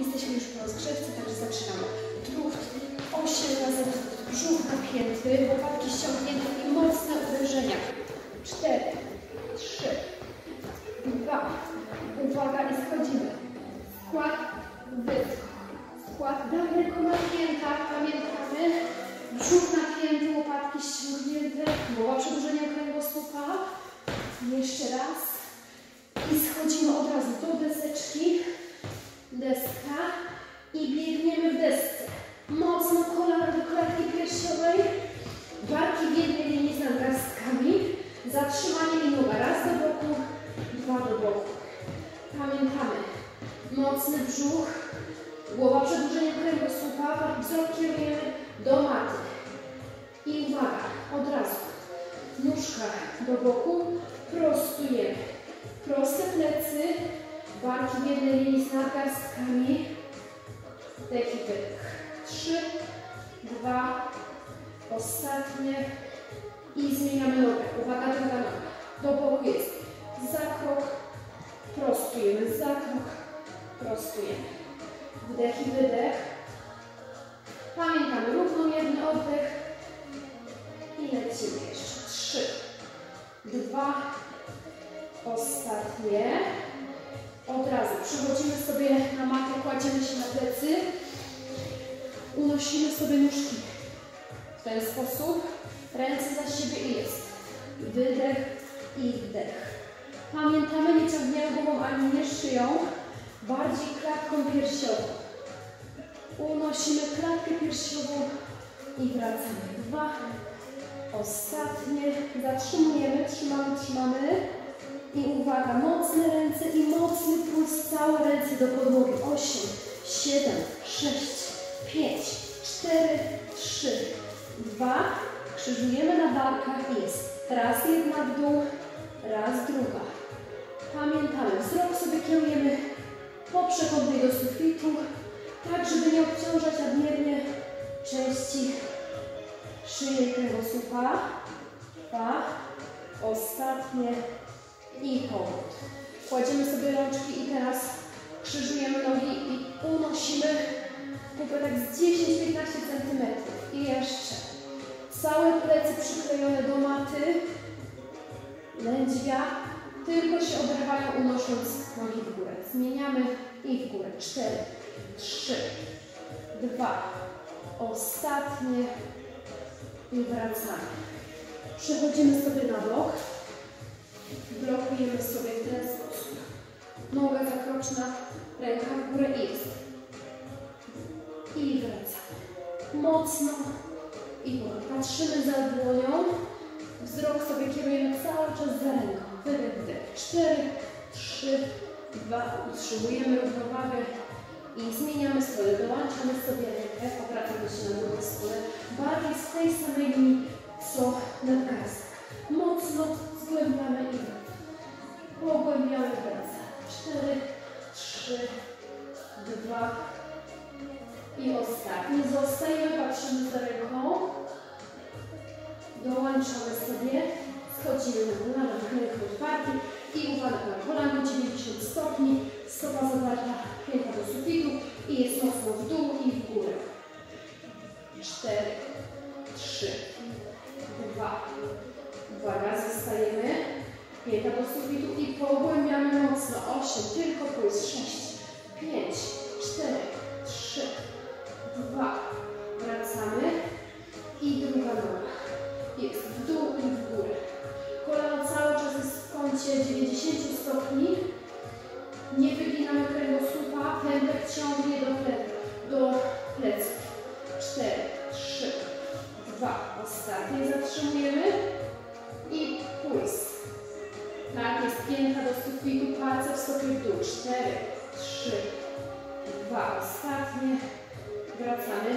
Jesteśmy już po rozgrzewce, także zaczynamy. Brzuch 8 razy brzuch napięty, łopatki ściągnięte i mocne uderzenia. 4, 3, 2, uwaga i schodzimy. Skład, wydech. Skład daleko napięta, pamiętamy. Brzuch napięty, łopatki ściągnięte, głowa przedłużenia kręgosłupa. Jeszcze raz. I schodzimy od razu do deseczki. Deska. Biegniemy w desce. Mocno kolana do klatki piersiowej. Barki w jednej linii z nadgarstkami. Zatrzymanie i noga. Raz do boku, dwa do boku. Pamiętamy. Mocny brzuch. Głowa przedłużenie kręgosłupa. Wzrok kierujemy do maty. I uwaga, od razu. Nóżka do boku. Prostujemy. Proste plecy. Barki w jednej linii z nadgarstkami. Prostujemy. Za krok. Prostujemy. Wdech i wydech. Pamiętamy. Równomierny oddech. I lecimy jeszcze. Trzy, dwa, ostatnie. Od razu przechodzimy sobie na matę, kładziemy się na plecy. Unosimy sobie nóżki w ten sposób. Ręce za siebie i jest. Wydech i wdech. Pamiętamy, nie ciągniemy głową ani nie szyją, bardziej klatką piersiową. Unosimy klatkę piersiową i wracamy. Dwa, ostatnie. Zatrzymujemy, trzymamy, trzymamy. I uwaga, mocne ręce i mocny puls, całe ręce do podłogi. 8, 7, 6, 5, 4, 3, 2. Krzyżujemy na barkach. Jest raz jedna w dół, raz druga. Pamiętamy, wzrok sobie kierujemy po przekątnej do sufitu, tak żeby nie obciążać nadmiernie części szyi kręgosłupa. Dwa, ostatnie i powrót. Kładziemy sobie rączki i teraz krzyżujemy nogi i unosimy pupę tak z 10-15 cm. I jeszcze. Całe plecy przyklejone do maty. Lędźwia. Tylko się oderwają unosząc nogi w górę. Zmieniamy i w górę. 4, 3, 2, ostatnie i wracamy. Przechodzimy sobie na bok. Blokujemy sobie w ten sposób. Noga zakroczna, ręka w górę jest. I wracamy. Mocno i górę. Patrzymy za dłonią. Wzrok sobie kierujemy cały czas za ręką. Wydech, wdech. Cztery, trzy, dwa. Utrzymujemy równowagę i zmieniamy stronę. Dołączamy sobie rękę. Obracamy się na drugą stronę. Bardziej z tej samej linii, co nadgarstka. Mocno zgłębiamy i. Pogłębiamy ręce. Cztery, trzy, dwa i ostatni. Zostajemy, patrzymy za ręką. Dołączamy sobie. Schodzimy na kolana, rękę otwarty i uwaga na kolano 90 stopni. Stopa zawarta, pięta do sufitu i jest mocno w dół i w górę. Cztery, trzy, dwa. Uwaga, zostajemy. Pięta do sufitu i pogłębiamy mocno. 8, tylko puls. Stopni. Nie wyginamy kręgosłupa. Pępek ciągnie do, do pleców. 4, 3, 2. Ostatnie zatrzymujemy. I puls. Tak, jest pięta do sufitu, palce w stopie w dół. Cztery, trzy, dwa. Ostatnie. Wracamy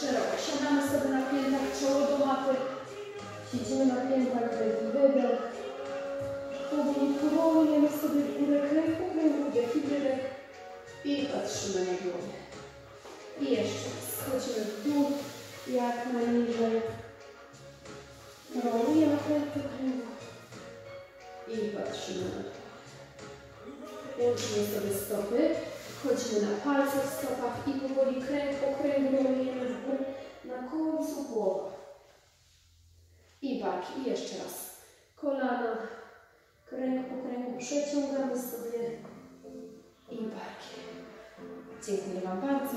szeroko. Siadamy sobie na piętach, czoło do mapy. Siedzimy na piętach, I patrzymy na górę. I jeszcze schodzimy w dół, jak najniżej. Rolujemy kręg do kręgu i patrzymy na to. Łączymy sobie stopy, Wchodzimy na palce w stopach i powoli kręg po kręgu rolujemy w górę na końcu głowa. I barki. I jeszcze raz. Kolana, kręg po kręgu przeciągamy sobie i barki. Dziękuję Wam bardzo.